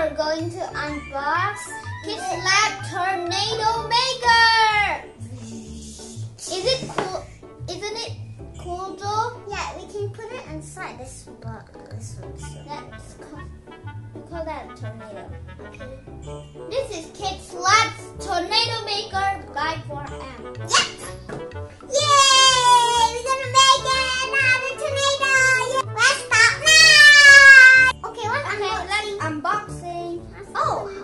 we're going to unbox KidzLab Tornado Maker. Is it cool? Isn't it cool, though? Yeah, we can put it inside this box. This one. So. That's called, we call that a tornado. Okay.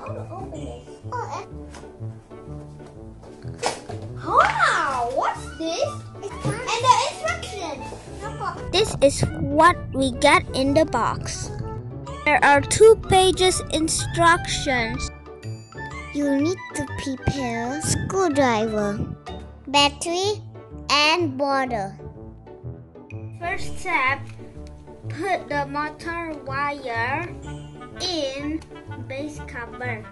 How to open this? Oh, Wow, what's this? And the instructions. This is what we get in the box. There are two pages instructions. You need to prepare screwdriver, battery, and border. First step, put the motor wire in base cover.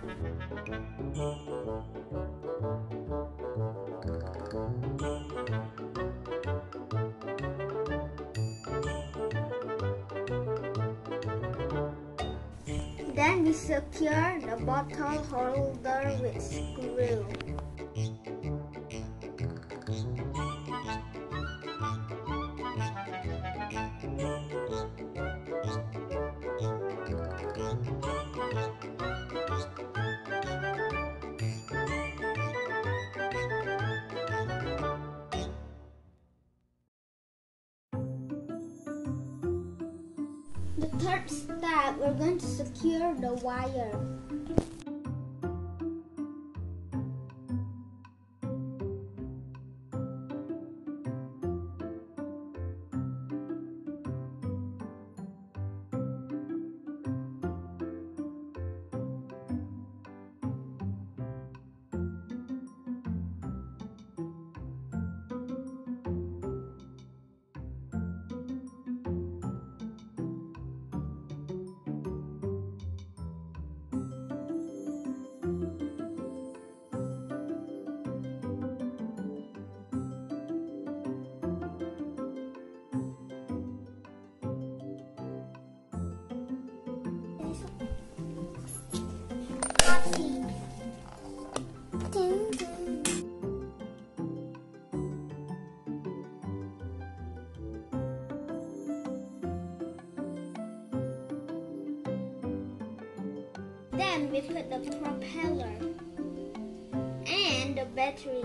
Then we secure the bottle holder with screw. The third step, we're going to secure the wire. Then we put the propeller and the battery.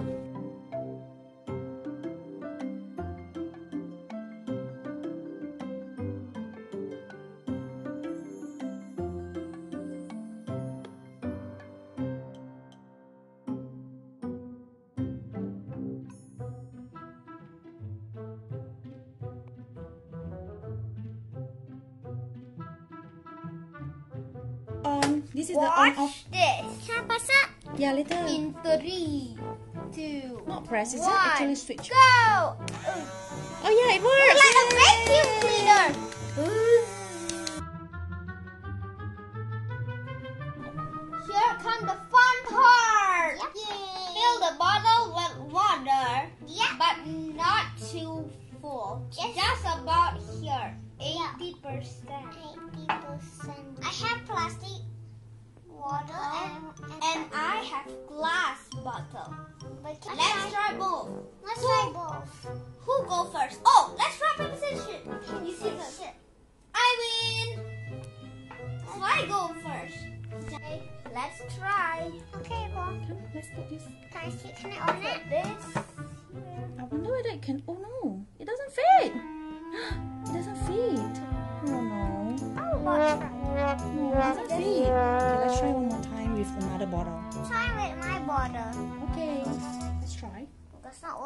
This is the on off. Watch this. Can I pass it? Yeah, later. In three, two, Not press. It's one, actually switch. Go! Oh yeah, it works. Like a vacuum cleaner. Here come the fun part. Fill the bottle with water, Yeah. but not too full. Yes. Just about here, eighty percent. 80%. I have water and, And I have glass bottle. but Let's I- try both. let's try both. Who go first? Oh, let's try paper scissors. You see this? I win. So I go first. Okay, let's try. Okay, go. Come, let's put this. Can I see? Can I open it? This. I wonder whether it can. Oh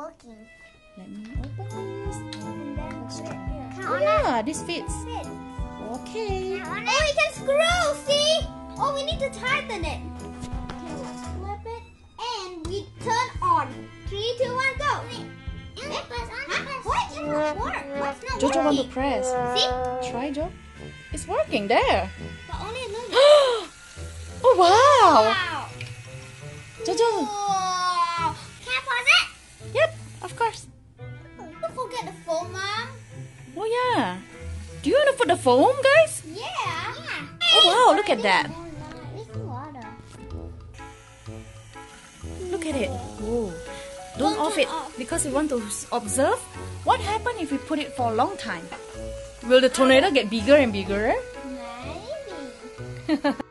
working. Let me open this. And then Let's put it here. Can I Oh yeah, this fits. Fit. Okay. Can I Oh, we can screw. See? Oh, we need to tighten it. Okay, let's flip it and we turn on. Three, two, one, go. And it was on Huh? What? It won't work. What's not Jojo want to working? press. See? Try, Jo. It's working there. But only a little. oh wow. Wow. Jojo. Wow. Foam, guys? Yeah. Yeah. Oh wow, look at that. Look at it. Whoa. Don't Don't off it because we want to observe what happens if we put it for a long time. Will the tornado get bigger and bigger? Maybe.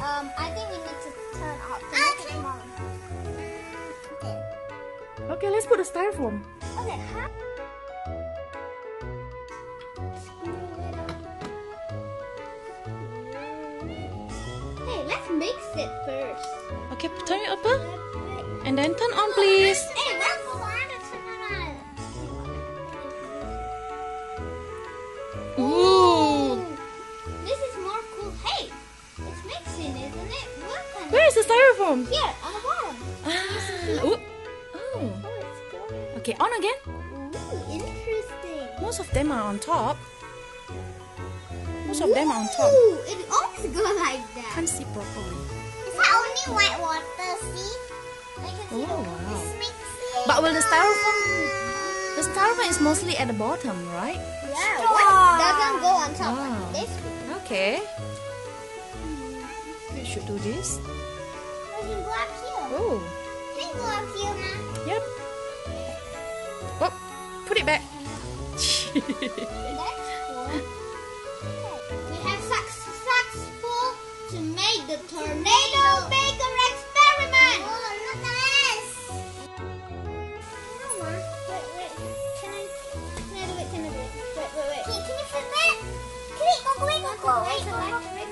Um, I think we need to turn off to Okay, let's put the styrofoam. Okay, how? Hey, let's mix it first. Okay, turn it over and then turn on, please. Hey, that's the one to turn it on. Ooh. This is more cool. Hey, it's mixing, isn't it? Where is the styrofoam? Here, Okay, on again. Ooh, interesting. Most of them are on top. Most of them are on top. It always goes like that. Can't see properly. Is that only white water? See? I can see Oh, wow. But will the styrofoam? The styrofoam is mostly at the bottom, right? Yeah, Straw. what doesn't go on top Ah. like this? Okay. We should do this. We can go up here. Oh. Can go up here now? Yep. Put it back. That's cool. We have successful to make the tornado maker experiment. Oh, look at this. Wait, wait. Can I? Can I do it? Can I do it? Wait, wait, wait. Can, can you flip it? Click, go, go, go, go. Wait, Wait, wait, wait.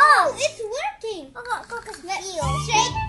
Oh, it's working. Go, go, go, go. Let's Feel. shake